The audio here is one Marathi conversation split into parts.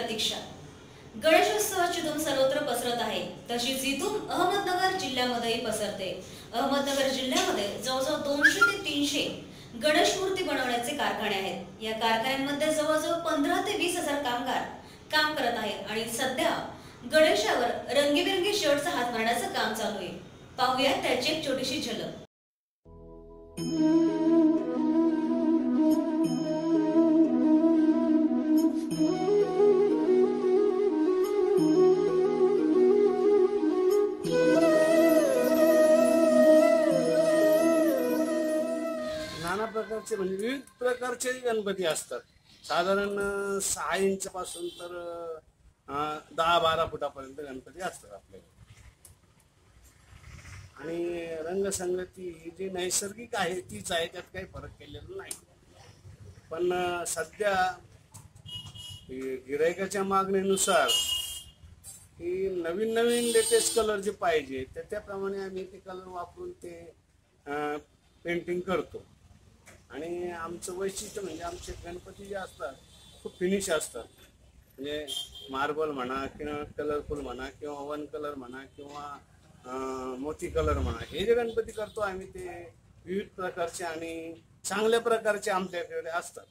प्रतीक्षा. गणेशोत्सवाची धूम सर्वत्र पसरत आहे. तशीच ही धूम अहमदनगर जिल्ह्यामध्येही पसरते. अहमदनगर जिल्ह्यामध्ये जवळजवळ दोनशे ते तीनशे गणेश मूर्ती बनवण्याचे कारखाने आहेत. या कारखान्यांमध्ये जवळजवळ पंधरा ते वीस हजार कामगार काम करत आहेत आणि सध्या गणेशावर रंगीबेरंगी शर्टचा हात मारण्याचं काम चालू आहे. पाहूया त्याची एक छोटीशी झलक. प्रकारचे म्हणजे विविध प्रकारचे गणपती असतात. साधारण सहा इंचपासून तर दहा बारा फुटापर्यंत गणपती असतात आपल्याकडे. आणि रंगसंगती ही जी नैसर्गिक आहे तीच आहे त्यात काही फरक केलेला नाही. पण सध्या गिरायकाच्या मागणीनुसार ही नवीन नवीन लेटेस्ट कलर जे पाहिजे तर त्याप्रमाणे आम्ही ते कलर वापरून ते पेंटिंग करतो. आणि आमचं वैशिष्ट्य म्हणजे आमचे गणपती जे असतात खूप फिनिश असतात. म्हणजे मार्बल म्हणा किंवा कलरफुल म्हणा किंवा वन कलर म्हणा किंवा मोती कलर म्हणा हे जे गणपती करतो आम्ही ते विविध प्रकारचे आणि चांगल्या प्रकारचे आमच्याकडे असतात.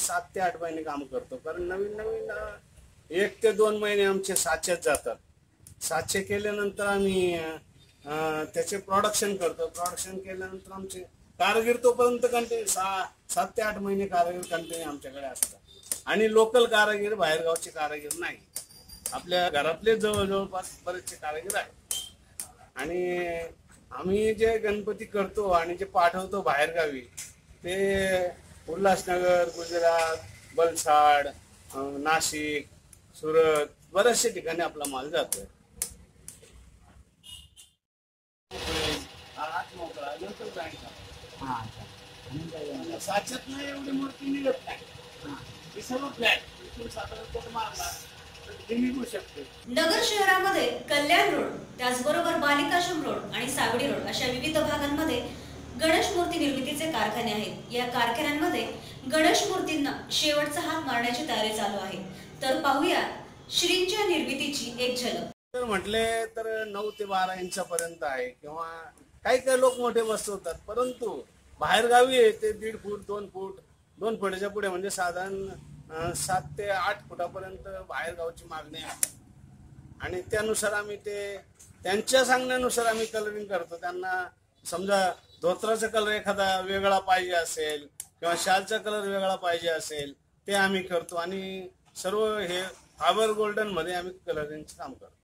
सात ते आठ महिने काम करतो. कारण नवीन नवीन एक ते दोन महिने आमचे सातशेच जातात. सातशे केल्यानंतर आम्ही त्याचे प्रोडक्शन करतो. प्रोडक्शन केल्यानंतर आमचे कारागीर तोपर्यंत कंटिन्यू सहा सात ते आठ महिने कारागीर कंटिन्यू आमच्याकडे असतात आणि लोकल कारागीर बाहेरगावचे कारागीर नाही. आपल्या घरातले जवळ जवळपास बरेचसे कारागीर आहेत. आणि आम्ही जे गणपती करतो आणि जे पाठवतो बाहेरगावी ते उल्हासनगर गुजरात वलसाड अं, नाशिक सुरत बऱ्याचशा ठिकाणी आपला माल जातोय. जायचा. साच्यात नाही एवढी मूर्ती निघत नाही. ही सर्व फ्लॅट साधारण मारला नगर शहरामध्ये कल्याण रोड त्याचबरोबर बालिकाश्रम रोड आणि सावडी रोड अशा विविध भागांमध्ये गणेश मूर्ती निर्मितीचे कारखाने आहेत. या कारखान्यांमध्ये गणेश मूर्तींना शेवटचा हात मारण्याची तयारी चालू आहे. तर पाहूया श्रींच्या निर्मितीची एक झलक. तर म्हटले तर नऊ ते बारा इंचापर्यंत आहे किंवा काही काही लोक मोठे बसवतात. परंतु बाहेरगावी आहे ते दीड फूट दोन फूट दोन फुटाच्या पुढे म्हणजे साधारण सात ते आठ फुटापर्यंत बाहेरगावची मागणी आहे. आणि त्यानुसार आम्ही ते त्यांच्या सांगण्यानुसार आम्ही कलरिंग करतो. त्यांना समजा धोत्राचा कलर एखादा वेगळा पाहिजे असेल किंवा शालचा कलर वेगळा पाहिजे असेल ते आम्ही करतो आणि सर्व हे फाबर गोल्डनमध्ये आम्ही कलरिंगचं काम करतो.